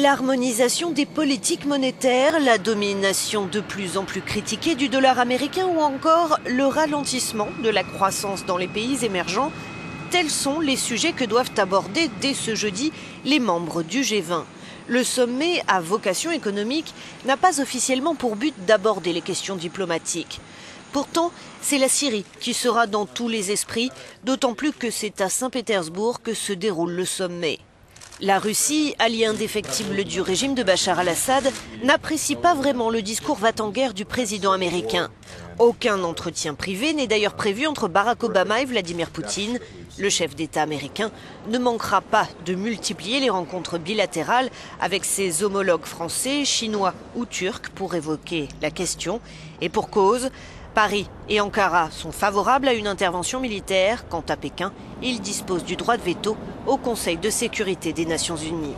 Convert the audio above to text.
L'harmonisation des politiques monétaires, la domination de plus en plus critiquée du dollar américain ou encore le ralentissement de la croissance dans les pays émergents, tels sont les sujets que doivent aborder dès ce jeudi les membres du G20. Le sommet à vocation économique n'a pas officiellement pour but d'aborder les questions diplomatiques. Pourtant, c'est la Syrie qui sera dans tous les esprits, d'autant plus que c'est à Saint-Pétersbourg que se déroule le sommet. La Russie, alliée indéfectible du régime de Bachar al-Assad, n'apprécie pas vraiment le discours va-t-en-guerre du président américain. Aucun entretien privé n'est d'ailleurs prévu entre Barack Obama et Vladimir Poutine. Le chef d'État américain ne manquera pas de multiplier les rencontres bilatérales avec ses homologues français, chinois ou turcs pour évoquer la question. Et pour cause, Paris et Ankara sont favorables à une intervention militaire. Quant à Pékin, il dispose du droit de veto au Conseil de sécurité des Nations Unies.